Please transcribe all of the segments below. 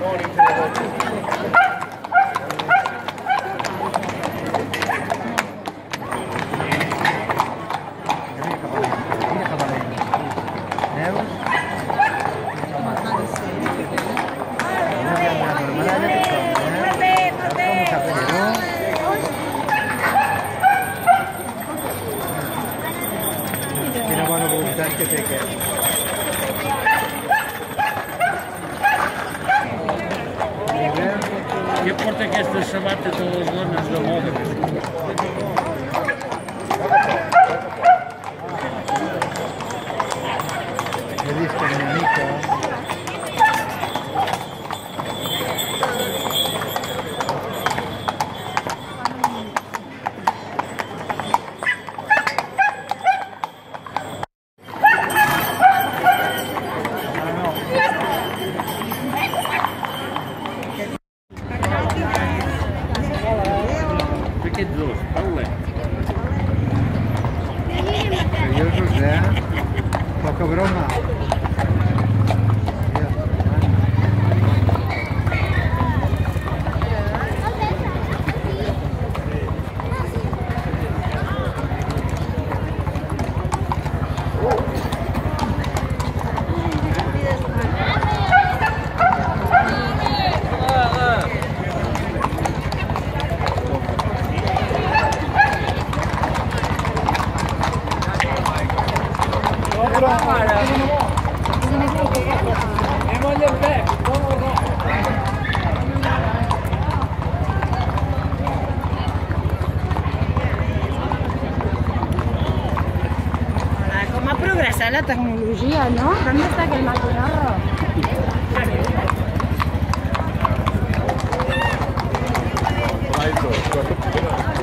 Morning. volta que estas sabatas são as donas da moda. Progressat la tecnologia, no? ¿Dónde está aquel maquinarro? Jugant,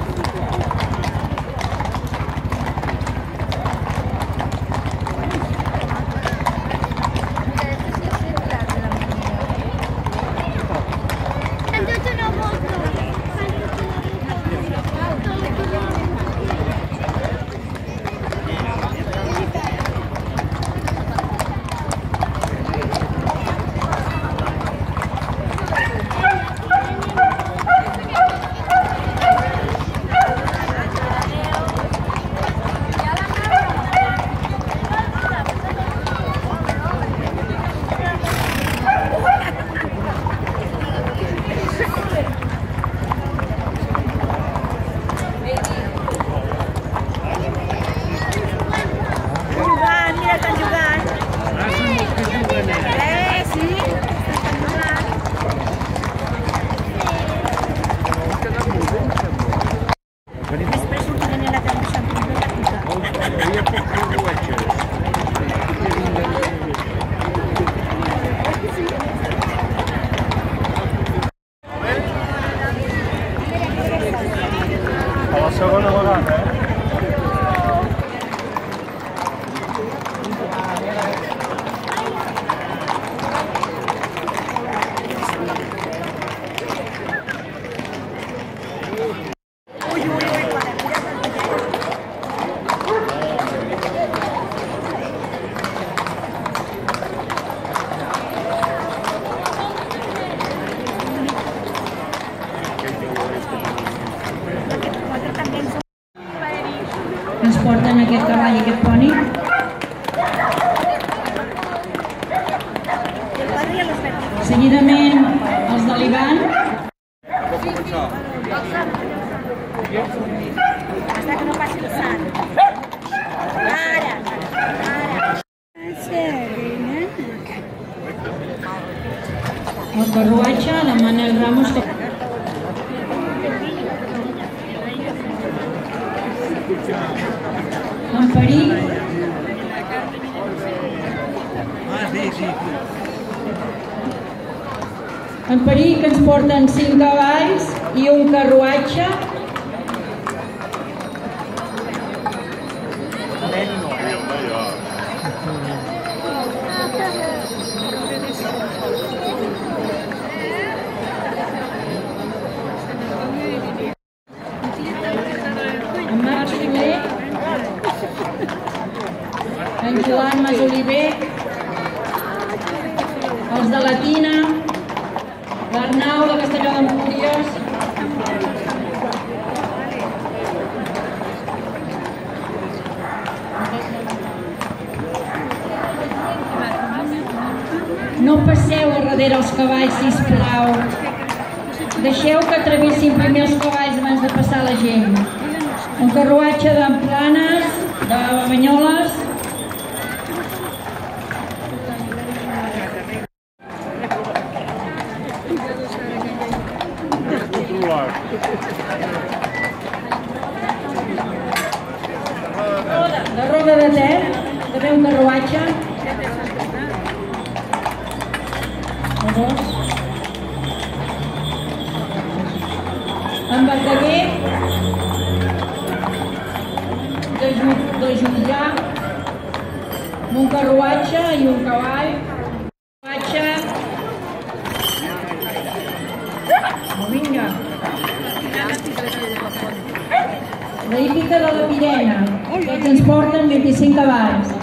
A la segona vegada, eh? ens porten aquest cavall i aquest poni. Seguidament, els de l'Ivan. Hasta que no passi el sant. Ara. Ara. El carruatge de Manel Ramos. Que... En Peric. En Peric ens porten cinc cavalls i un carruatge. En Marc Soler. En Joan Mas Oliver Viver, els de la Tina, l'Arnau de Castelló d'Empúries, No darrere els cavalls, sisplau. Deixeu que travessin primer els cavalls abans de passar la gent. Un carruatge de planes, de banyoles, Controlar. de roda de ter, també un carruatge. O dos. Amb Verdaguer, de, Ju de Jutjà, un carruatge i un cavall. Carruatge. La hípica de la Pirena, que ens porten 25 cavalls.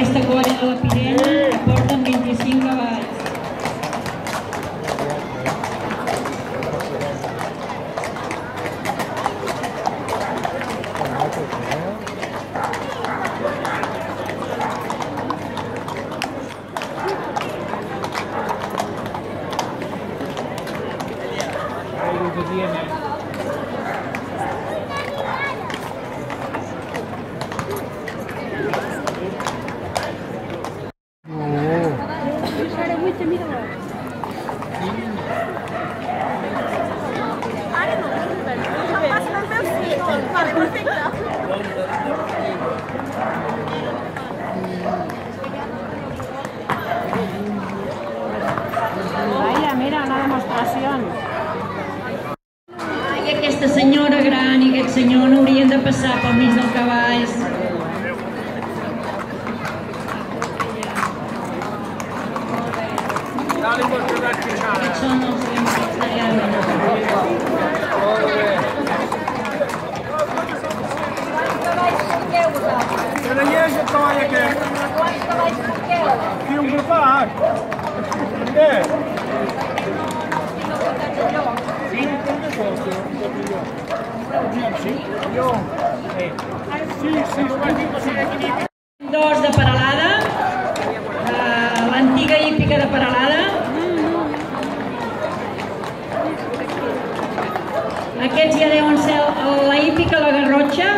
Dit, tota aquesta colla de la Pirena porten 25 cavalls. Aigua que tiene. Vaya, mira, una demostración. I aquesta senyora gran i aquest senyor no haurien de passar pel mig dels cavalls. Aquests són els límits de guerra. Era lleig el cavall aquest. I un grapat. Què? Dos de Paralada, de l'antiga hípica de Paralada. Aquests ja deuen ser la hípica La Garrotxa,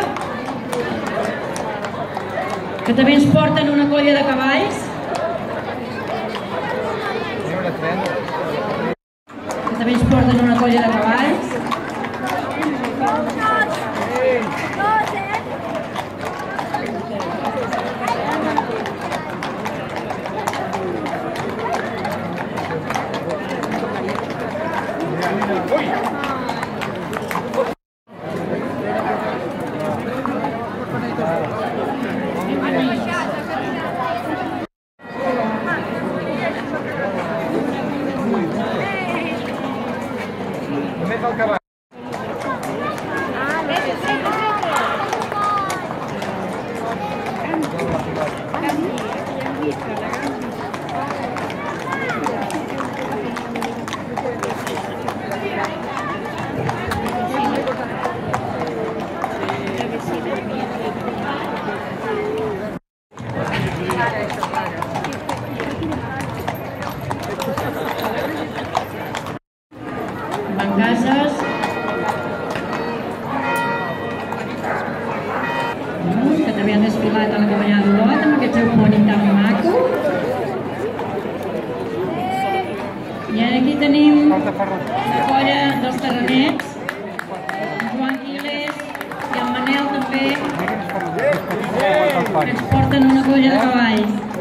que també ens porten una colla de cavalls, desfilat a d'Olot amb aquest seu poni tan maco. I ara aquí tenim la colla dels terranets, Joan Quiles i el Manel també, que ens porten una colla de cavalls.